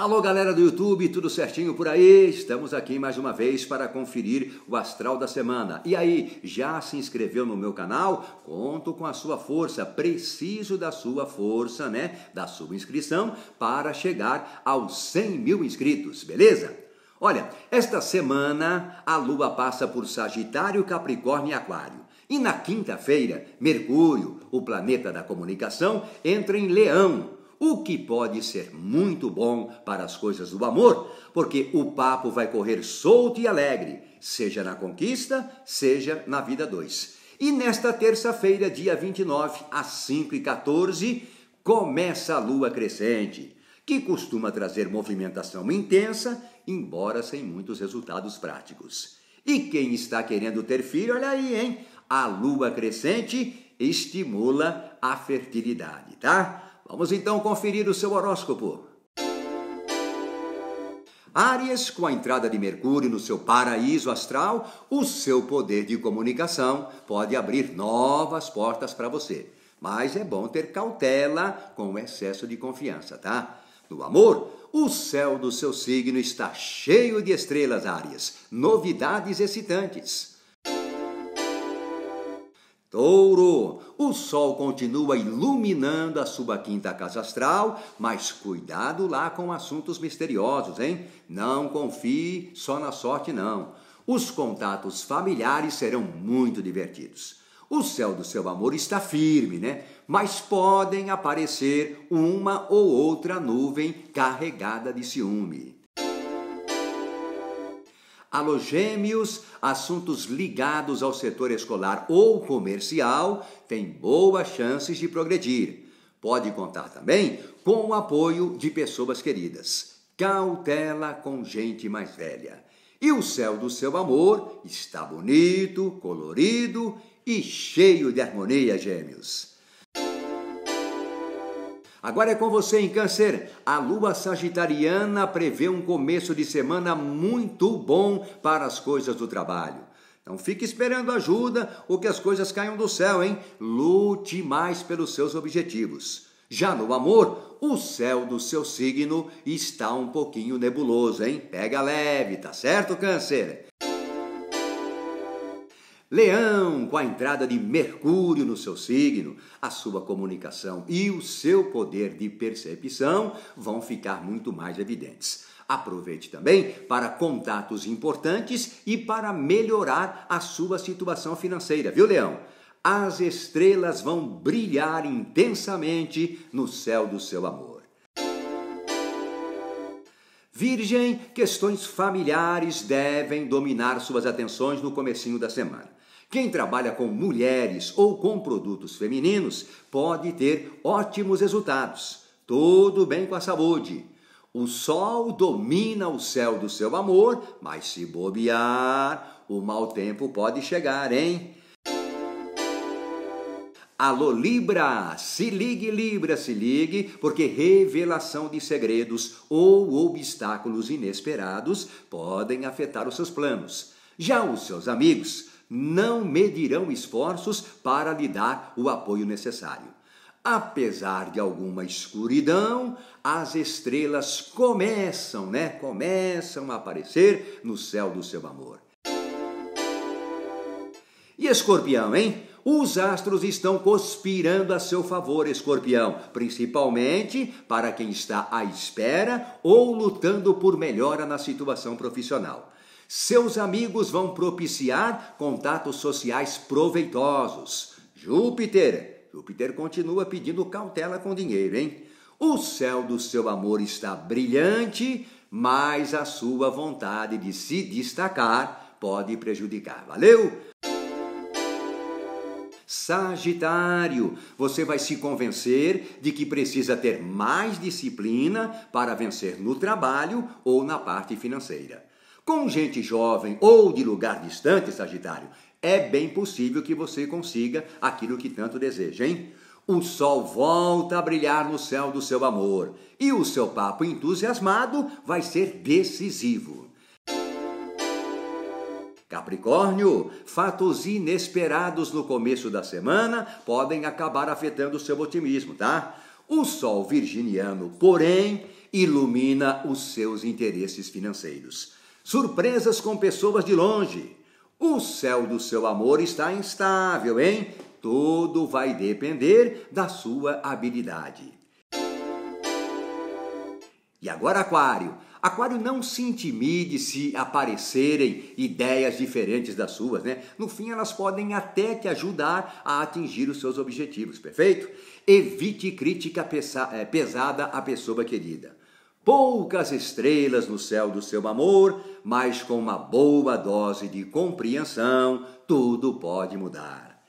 Alô, galera do YouTube, tudo certinho por aí? Estamos aqui mais uma vez para conferir o astral da semana. E aí, já se inscreveu no meu canal? Conto com a sua força, preciso da sua força, né? Da sua inscrição para chegar aos 100 mil inscritos, beleza? Olha, esta semana a lua passa por Sagitário, Capricórnio e Aquário. E na quinta-feira, Mercúrio, o planeta da comunicação, entra em Leão o que pode ser muito bom para as coisas do amor, porque o papo vai correr solto e alegre, seja na conquista, seja na vida dois. E nesta terça-feira, dia 29, às 5 e 14 começa a lua crescente, que costuma trazer movimentação intensa, embora sem muitos resultados práticos. E quem está querendo ter filho, olha aí, hein? A lua crescente estimula a fertilidade, tá? Vamos então conferir o seu horóscopo. Áries, com a entrada de Mercúrio no seu paraíso astral, o seu poder de comunicação pode abrir novas portas para você. Mas é bom ter cautela com o excesso de confiança, tá? No amor, o céu do seu signo está cheio de estrelas, Áries, novidades excitantes. Touro, o Sol continua iluminando a sua quinta casa astral, mas cuidado lá com assuntos misteriosos, hein? Não confie só na sorte, não. Os contatos familiares serão muito divertidos. O céu do seu amor está firme, né? Mas podem aparecer uma ou outra nuvem carregada de ciúme. Alogêmeos, assuntos ligados ao setor escolar ou comercial têm boas chances de progredir. Pode contar também com o apoio de pessoas queridas. Cautela com gente mais velha. E o céu do seu amor está bonito, colorido e cheio de harmonia, gêmeos. Agora é com você em Câncer. A lua sagitariana prevê um começo de semana muito bom para as coisas do trabalho. Não fique esperando ajuda ou que as coisas caiam do céu, hein? Lute mais pelos seus objetivos. Já no amor, o céu do seu signo está um pouquinho nebuloso, hein? Pega leve, tá certo, Câncer? Leão, com a entrada de Mercúrio no seu signo, a sua comunicação e o seu poder de percepção vão ficar muito mais evidentes. Aproveite também para contatos importantes e para melhorar a sua situação financeira, viu, Leão? As estrelas vão brilhar intensamente no céu do seu amor. Virgem, questões familiares devem dominar suas atenções no comecinho da semana. Quem trabalha com mulheres ou com produtos femininos pode ter ótimos resultados. Tudo bem com a saúde. O sol domina o céu do seu amor, mas se bobear, o mau tempo pode chegar, hein? Alô Libra, se ligue Libra, se ligue, porque revelação de segredos ou obstáculos inesperados podem afetar os seus planos. Já os seus amigos não medirão esforços para lhe dar o apoio necessário. Apesar de alguma escuridão, as estrelas começam, né? Começam a aparecer no céu do seu amor. E Escorpião, hein? Os astros estão conspirando a seu favor, Escorpião, principalmente para quem está à espera ou lutando por melhora na situação profissional. Seus amigos vão propiciar contatos sociais proveitosos. Júpiter, Júpiter continua pedindo cautela com dinheiro, hein? O céu do seu amor está brilhante, mas a sua vontade de se destacar pode prejudicar. Valeu? Sagitário, você vai se convencer de que precisa ter mais disciplina para vencer no trabalho ou na parte financeira. Com gente jovem ou de lugar distante, Sagitário, é bem possível que você consiga aquilo que tanto deseja, hein? O sol volta a brilhar no céu do seu amor e o seu papo entusiasmado vai ser decisivo. Capricórnio, fatos inesperados no começo da semana podem acabar afetando o seu otimismo, tá? O Sol virginiano, porém, ilumina os seus interesses financeiros. Surpresas com pessoas de longe. O céu do seu amor está instável, hein? Tudo vai depender da sua habilidade. E agora, Aquário. Aquário, não se intimide se aparecerem ideias diferentes das suas, né? No fim, elas podem até te ajudar a atingir os seus objetivos, perfeito? Evite crítica eh, pesada à pessoa querida. Poucas estrelas no céu do seu amor, mas com uma boa dose de compreensão, tudo pode mudar.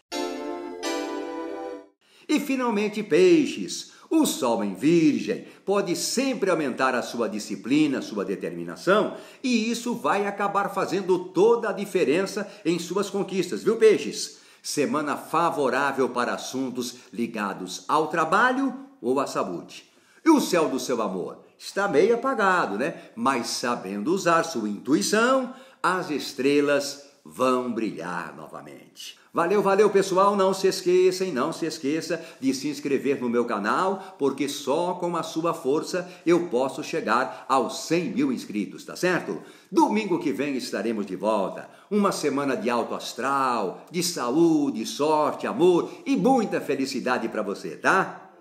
E finalmente, peixes. O Sol em Virgem pode sempre aumentar a sua disciplina, a sua determinação, e isso vai acabar fazendo toda a diferença em suas conquistas, viu, peixes? Semana favorável para assuntos ligados ao trabalho ou à saúde. E o céu do seu amor? Está meio apagado, né? Mas sabendo usar sua intuição, as estrelas vão brilhar novamente. Valeu, valeu pessoal, não se esqueçam, não se esqueça de se inscrever no meu canal, porque só com a sua força eu posso chegar aos 100 mil inscritos, tá certo? Domingo que vem estaremos de volta, uma semana de alto astral, de saúde, sorte, amor e muita felicidade para você, tá?